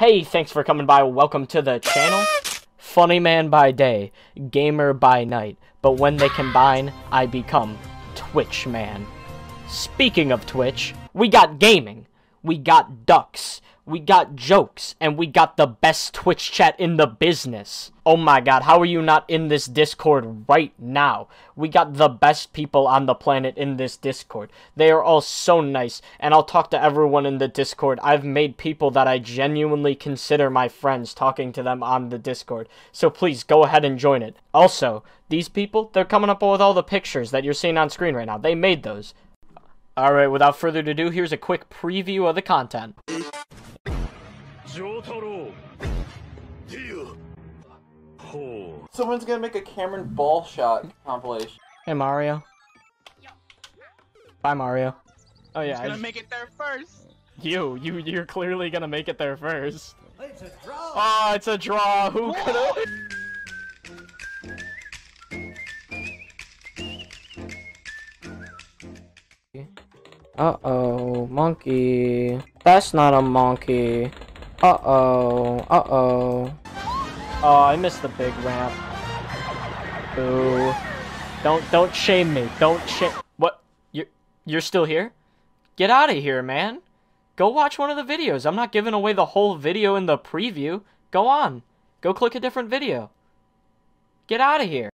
Hey, thanks for coming by. Welcome to the channel. Funny man by day, gamer by night. But when they combine, I become Twitch man. Speaking of Twitch, we got gaming. We got ducks. We got jokes. And we got the best Twitch chat in the business. Oh my god, how are you not in this Discord right now? We got the best people on the planet in this Discord. They are all so nice, and I'll talk to everyone in the Discord. I've made people that I genuinely consider my friends talking to them on the Discord. So please go ahead and join it. Also, these people, they're coming up with all the pictures that you're seeing on screen right now. They made those. Alright, without further ado, here's a quick preview of the content. 丈太郎ディオほ Someone's gonna make a Cameron ball shot compilation. Hey, Mario. Bye, Mario. Oh yeah, gonna I- make it there first. you, you, you're clearly gonna make it there first. It's a draw. Oh, it's a draw. Who could have? Uh-oh, monkey. That's not a monkey. Uh-oh, uh-oh. Oh, I missed the big ramp. Ooh. Don't, don't shame me. Don't shame- What? You're, you're still here? Get out of here, man. Go watch one of the videos. I'm not giving away the whole video in the preview. Go on. Go click a different video. Get out of here.